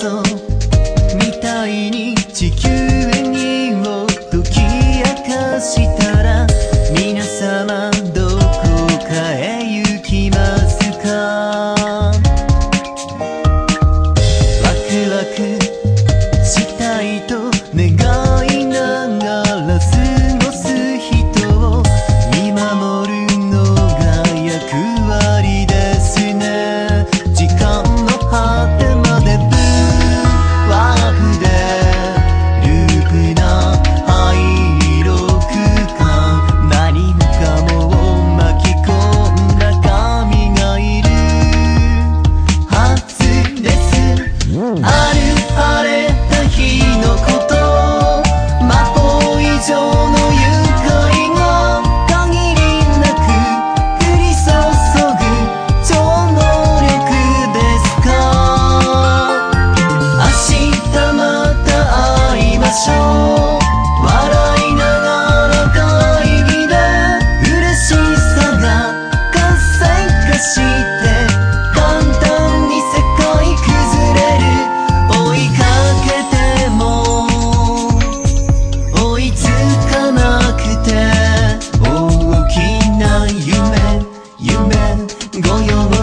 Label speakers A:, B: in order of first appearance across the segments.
A: todo.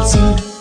A: Party.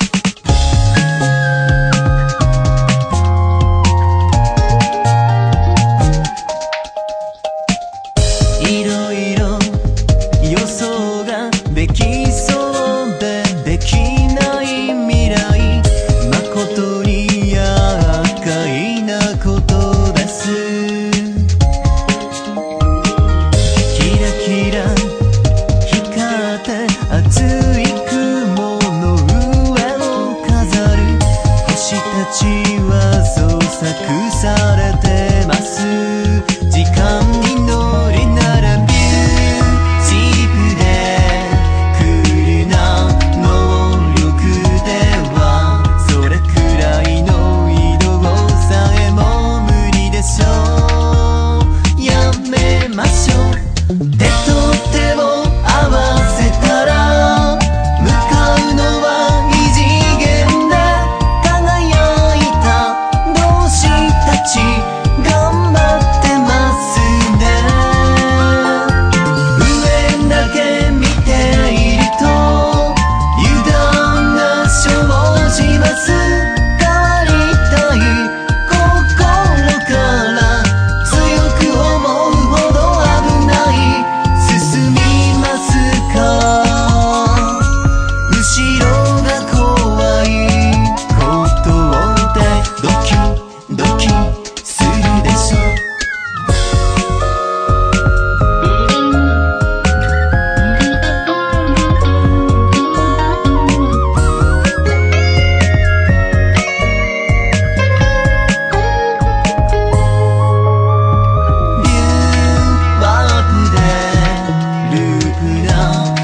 A: put on